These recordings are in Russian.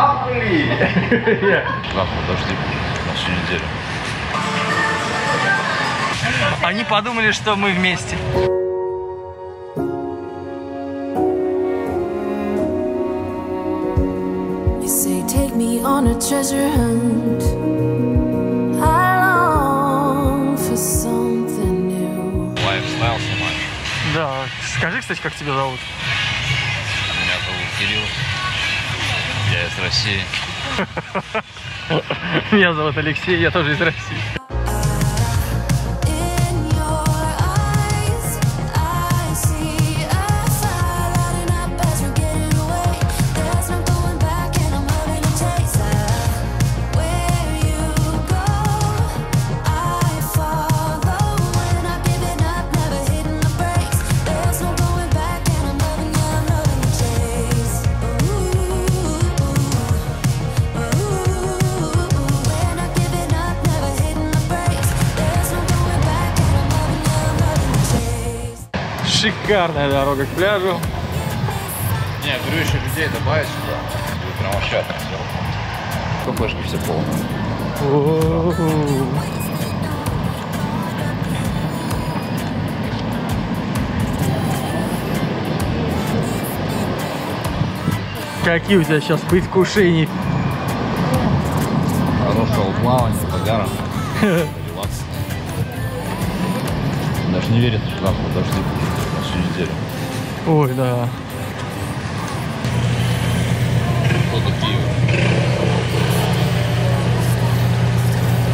Ахли! Завтра дожди на всю неделю. Они подумали, что мы вместе. You say, take me on a treasure hunt. Да. Скажи, кстати, как тебя зовут? Меня зовут Кирилл. Из России. Меня зовут Алексей, я тоже из России. Шикарная дорога к пляжу. Не, говорю, еще людей добавить сюда. Будет прям вообще атмосфера. Кафешки все полные. Какие у тебя сейчас предвкушения? Хорошего плавания, загара. Релакс. Даже не верится, что завтра дожди на всю неделю. Ой, да. Кто такие?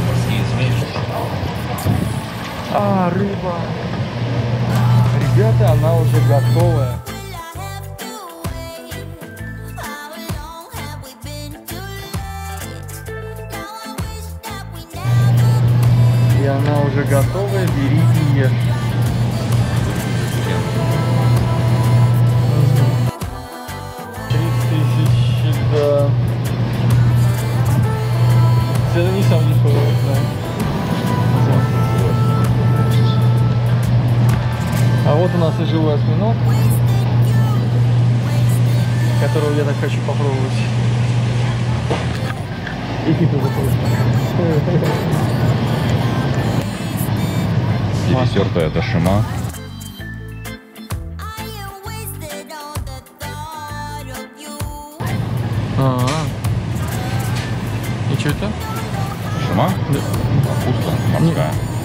Морские змеи. А, рыба. Ребята, она уже готовая. И она уже готовая, бери и ешь. Тридцать тысяч, да. Это не самый дешевый, да. А вот у нас и живой осьминог, которого я так хочу попробовать. И ты тоже хочешь. Перетертая дошима. Что это? Дошима? Да. Капуста морская. marbaanini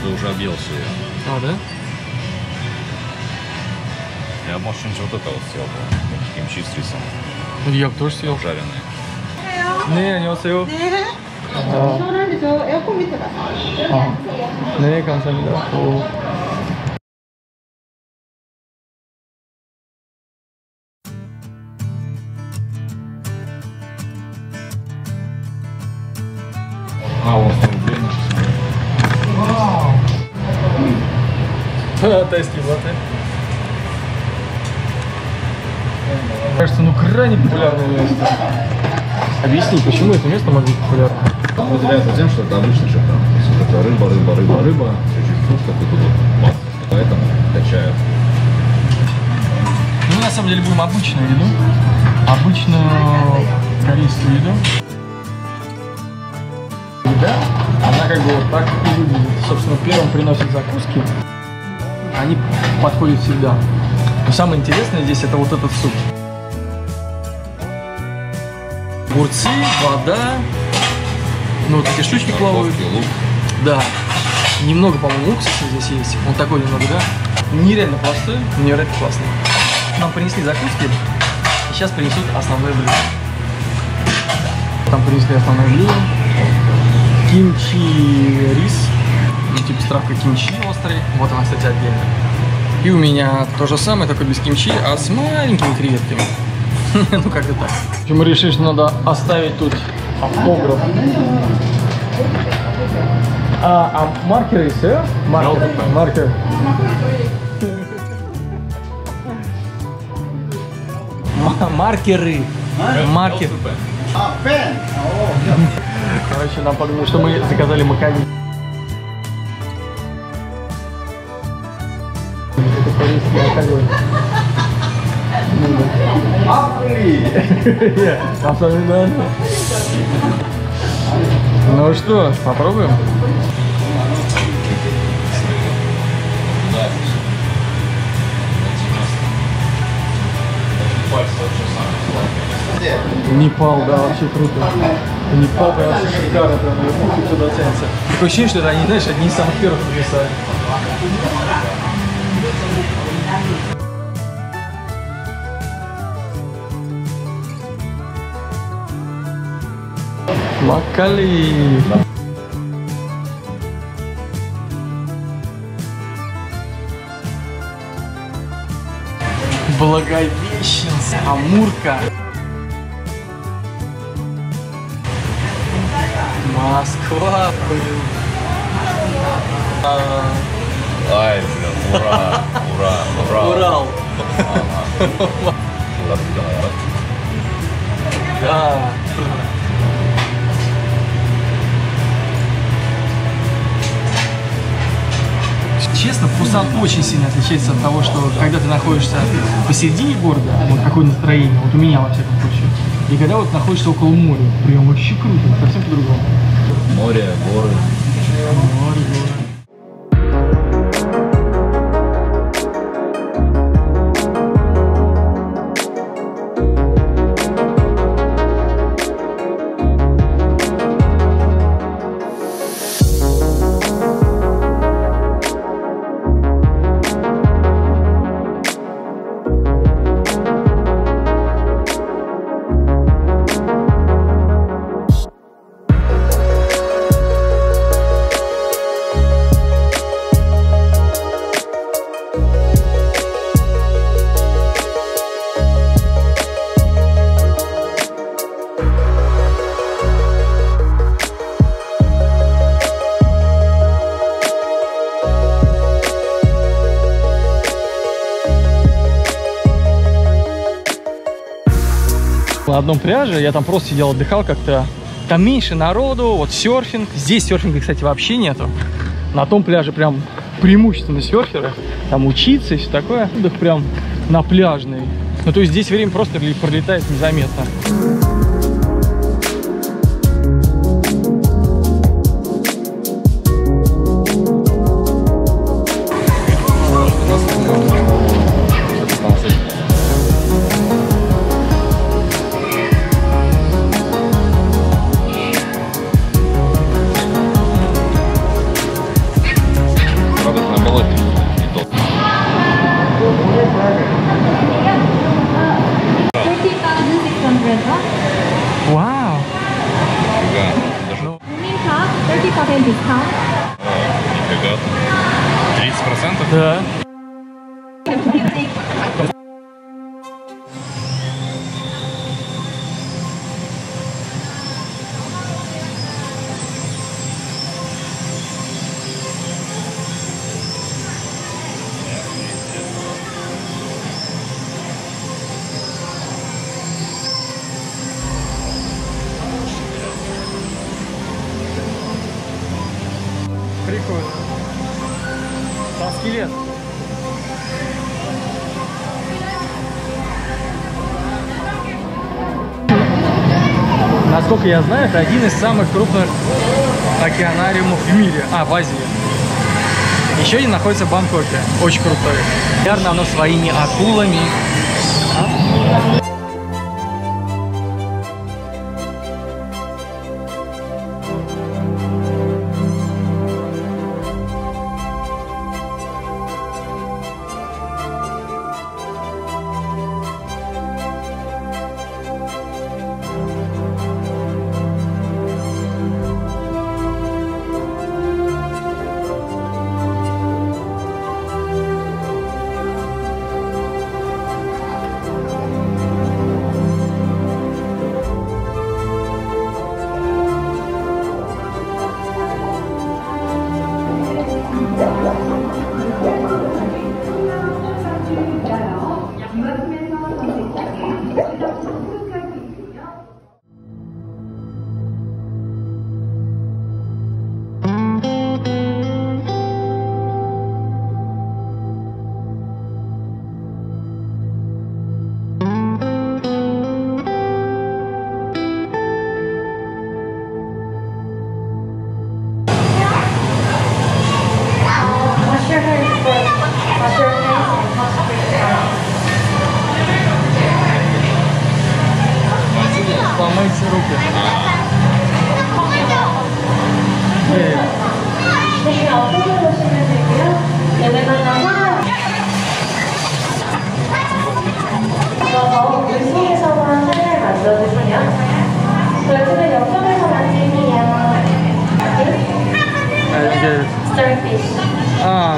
что уже объелся я. А, да? Я, может, что-нибудь вот это вот съел бы. Кимчи с рисом. Ну, я бы тоже съел. Жареный. Не, не 네. 아. 시원하죠? 에어컨 밑에 가서. 아. Не, а. 감사합니다. 오. Смотри. Тайский латте. Кажется, ну крайне популярное место. Объясни, почему это место может быть популярным? Выделяется тем, что это обычный вот это рыба, рыба, рыба, рыба, чуть-чуть фрукт какой-то вот. Поэтому качают. Ну, мы на самом деле будем обычную еду. Обычную корейскую еду. Еда, она как бы вот так и выглядит. Собственно, первым приносят закуски. Они подходят всегда. Но самое интересное здесь это вот этот суп. Огурцы, вода, ну вот эти штучки плавают. Лук. Да. Немного, по-моему, уксуса здесь есть. Он такой немного, да? Нереально простой, невероятно классный. Нам принесли закуски. И сейчас принесут основное блюдо. Там принесли основное блюдо. Кимчи рис. Ну, типа стравка кимчи острый. Вот она, кстати, отдельно. И у меня то же самое, только без кимчи, а с маленькими креветками. Ну, как-то так. Мы решили, что надо оставить тут автограф. А, а маркеры есть, э? Маркер. Маркер. Ма- Маркеры. Маркер. Короче, нам подумали, что мы заказали макароны. По-русски алкоголь. Особенно. Ну что, попробуем? Непал, да, вообще круто. Непал прям вообще шикарно, прям на туда тянется. Такое ощущение, что это они, знаешь, одни из самых первых написали. Макали. Благовещенск, Амурка. Москва, блин. А, Ай, блин, ура, ура, ура. Урал. Да. Честно, Пусан очень сильно отличается от того, что когда ты находишься посередине города, вот какое настроение, вот у меня во всяком случае, и когда вот находишься около моря, прям вообще круто, совсем по-другому. Море, горы. Море, горы. На одном пляже я там просто сидел, отдыхал как-то. Там меньше народу, вот серфинг. Здесь серфинга, кстати, вообще нету. На том пляже прям преимущественно серферы. Там учиться и все такое. Отдых прям на пляжный. Ну, то есть здесь время просто пролетает незаметно. detik. Насколько я знаю, это один из самых крупных океанариумов в мире. А, в Азии. Еще один находится в Бангкоке. Очень крутой. Наверное, оно своими акулами.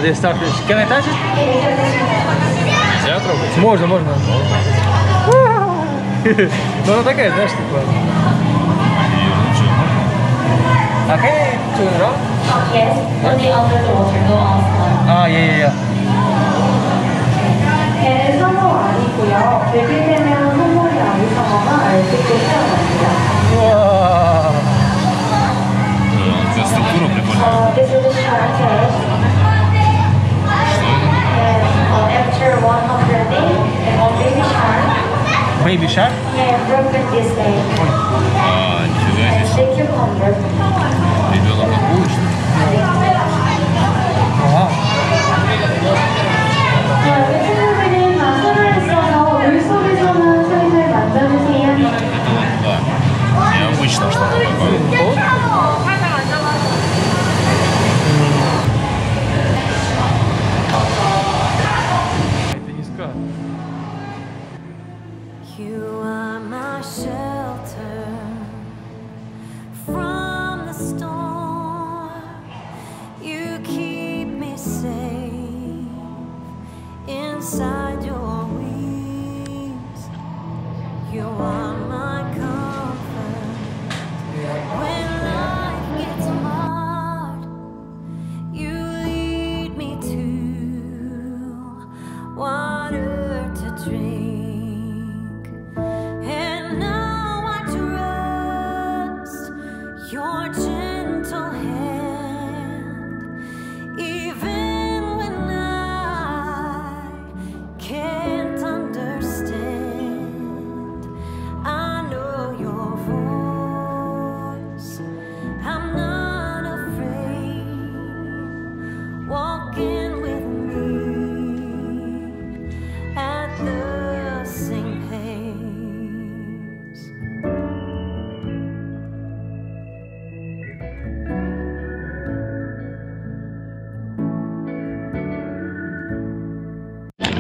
Can I touch it? Можно, можно. Но она такая, знаешь, типа. Okay, two in a row? Yes, under the water, no outside. Ah, yeah, yeah, yeah. Wow. This is the 100 days And Baby Shark. Baby Shark? Yeah, broken this day. Oh, God. You and the cucumber. side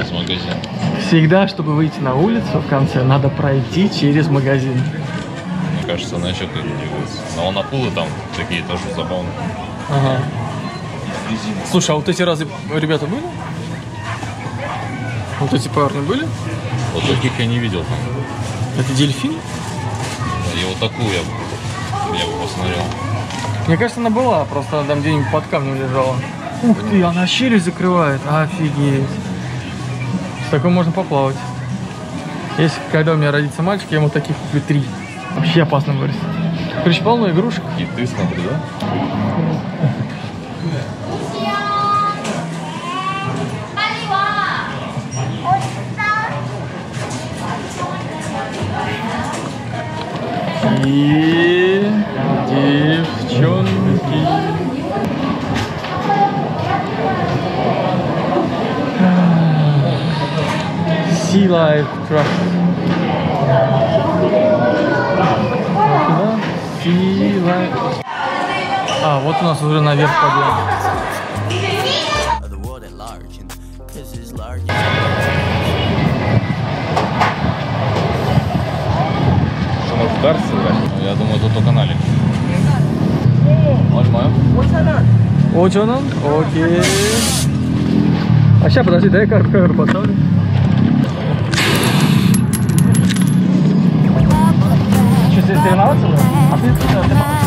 Через магазин. Всегда, чтобы выйти на улицу в конце, надо пройти через магазин. Мне кажется, на счет их двигается. Но он акулы там такие тоже забавные. Ага. Слушай, а вот эти разы ребята были? Вот эти парни были? Вот таких я не видел там. Это дельфин? И вот такую я бы, я бы посмотрел. Мне кажется, она была, просто она там где-нибудь под камнем лежала. Ух ты, она челюсть закрывает. Офигеть. Такой можно поплавать. Если когда у меня родится мальчик, я ему таких куплю три. Вообще опасно вырастет. Короче, полно игрушек. Киты, смотри, да? И девчонки. Sea Life Trust. Сюда. Sea Life. А, вот у нас уже наверх. Что, может, в сыграть? Ну, Я думаю, тут только налик. Нажимаю. 5천 원? Окей. А сейчас, подожди, дай камеру, камеру поставлю. А ты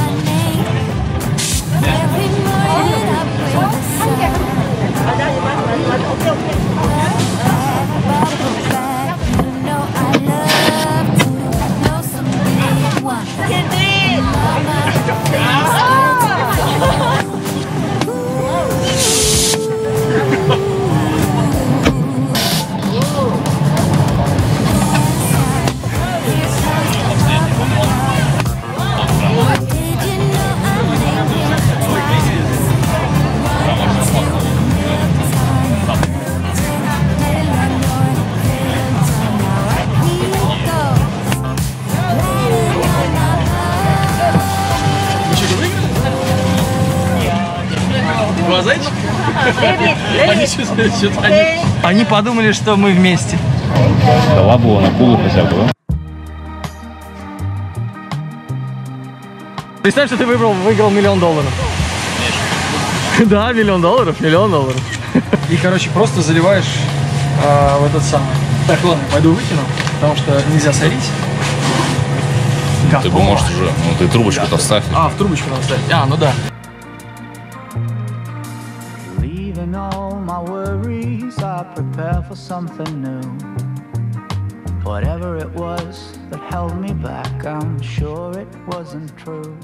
Они подумали, что мы вместе. Дала бы он акулу хотя бы, да? Представь, что ты выбрал, выиграл миллион долларов. Да, миллион долларов, миллион долларов. И, короче, просто заливаешь а, в этот самый. Так, ладно, пойду выкину, потому что нельзя солить. Ты Готово. бы, может, уже, ну ты трубочку-то вставь. А, в трубочку надо ставить. А, ну да. Prepare for something new. Whatever it was that held me back, I'm sure it wasn't true.